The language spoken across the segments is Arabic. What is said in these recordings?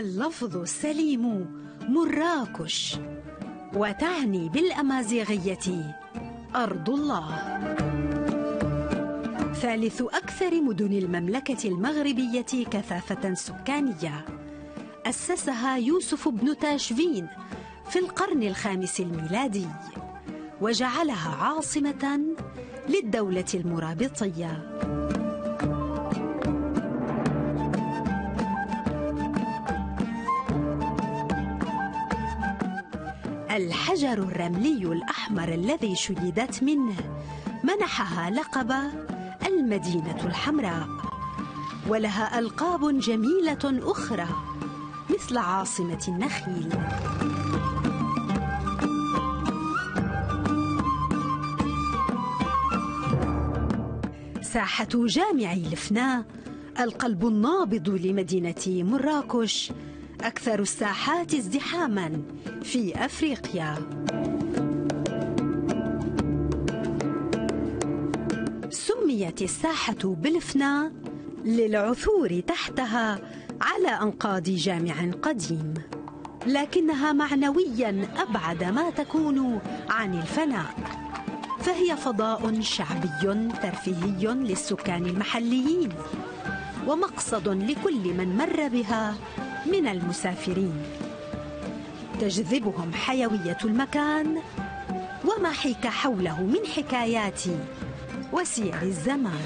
اللفظ السليم مراكش وتعني بالأمازيغية أرض الله. ثالث أكثر مدن المملكة المغربية كثافة سكانية. أسسها يوسف بن تاشفين في القرن الخامس الميلادي وجعلها عاصمة للدولة المرابطية. الحجر الرملي الأحمر الذي شيدت منه منحها لقب المدينة الحمراء ولها ألقاب جميلة أخرى مثل عاصمة النخيل. ساحة جامع الفناء القلب النابض لمدينة مراكش أكثر الساحات ازدحاما في أفريقيا. سميت الساحة بالفنا للعثور تحتها على أنقاض جامع قديم لكنها معنويا أبعد ما تكون عن الفناء فهي فضاء شعبي ترفيهي للسكان المحليين ومقصد لكل من مر بها من المسافرين. تجذبهم حيوية المكان وما حيك حوله من حكايات وسير الزمان.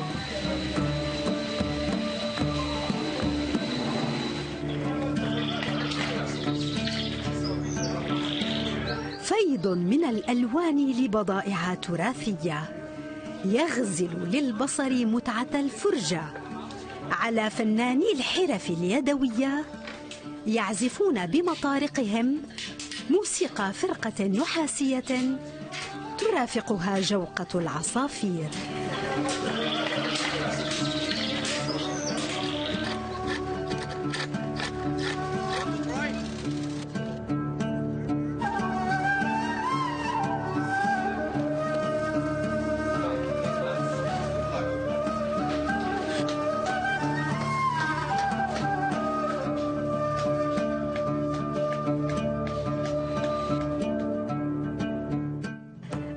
فيض من الألوان لبضائع تراثية يغزل للبصر متعة الفرجة. على فناني الحرف اليدوية يعزفون بمطارقهم موسيقى فرقة نحاسية ترافقها جوقة العصافير.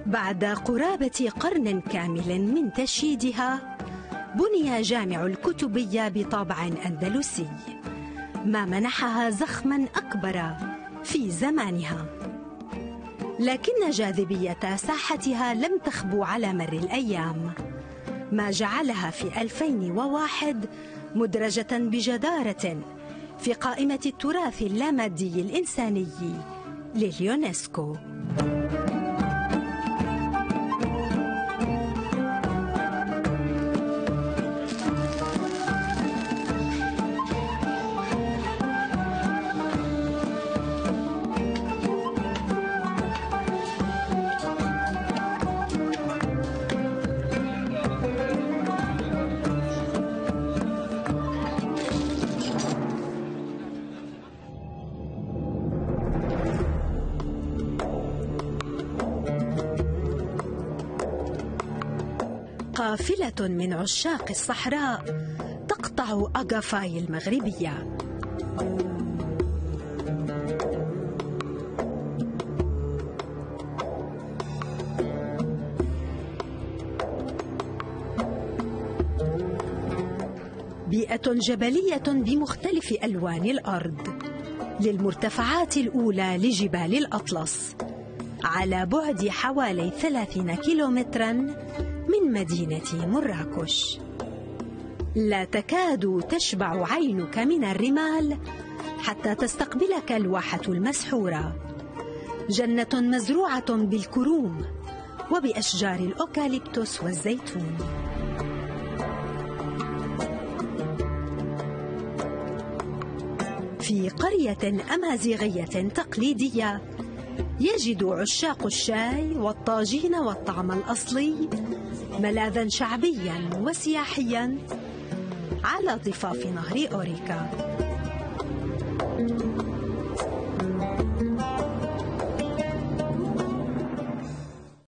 بعد قرابة قرن كامل من تشييدها بني جامع الكتبية بطابع أندلسي ما منحها زخما أكبر في زمانها. لكن جاذبية ساحتها لم تخبو على مر الأيام. ما جعلها في 2001 مدرجة بجدارة في قائمة التراث اللامادي الإنساني لليونسكو. قافلة من عشاق الصحراء تقطع أغافاي المغربية. بيئة جبلية بمختلف ألوان الأرض للمرتفعات الأولى لجبال الأطلس على بعد حوالي 30 كيلومترا من مدينة مراكش. لا تكاد تشبع عينك من الرمال حتى تستقبلك الواحة المسحورة. جنة مزروعة بالكروم وبأشجار الأوكاليبتوس والزيتون. في قرية أمازيغية تقليدية يجد عشاق الشاي والطاجين والطعم الأصلي ملاذا شعبيا وسياحيا على ضفاف نهر أوريكا.